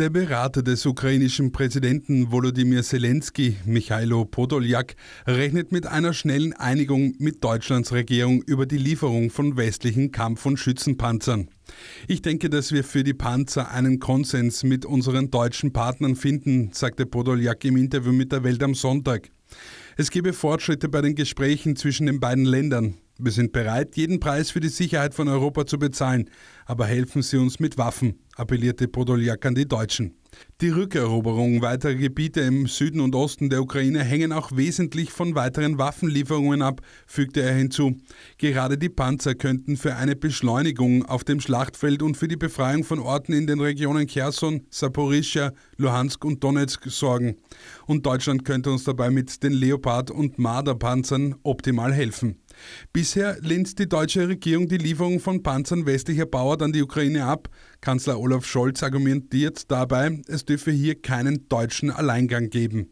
Der Berater des ukrainischen Präsidenten Volodymyr Zelensky, Michailo Podoljak, rechnet mit einer schnellen Einigung mit Deutschlands Regierung über die Lieferung von westlichen Kampf- und Schützenpanzern. Ich denke, dass wir für die Panzer einen Konsens mit unseren deutschen Partnern finden, sagte Podoljak im Interview mit der Welt am Sonntag. Es gebe Fortschritte bei den Gesprächen zwischen den beiden Ländern. Wir sind bereit, jeden Preis für die Sicherheit von Europa zu bezahlen, aber helfen Sie uns mit Waffen, appellierte Podoljak an die Deutschen. Die Rückeroberung weiterer Gebiete im Süden und Osten der Ukraine hängen auch wesentlich von weiteren Waffenlieferungen ab, fügte er hinzu. Gerade die Panzer könnten für eine Beschleunigung auf dem Schlachtfeld und für die Befreiung von Orten in den Regionen Cherson, Saporischia, Luhansk und Donetsk sorgen. Und Deutschland könnte uns dabei mit den Leopard- und Marder-Panzern optimal helfen. Bisher lehnt die deutsche Regierung die Lieferung von Panzern westlicher Bauart an die Ukraine ab. Kanzler Olaf Scholz argumentiert dabei, es dürfe hier keinen deutschen Alleingang geben.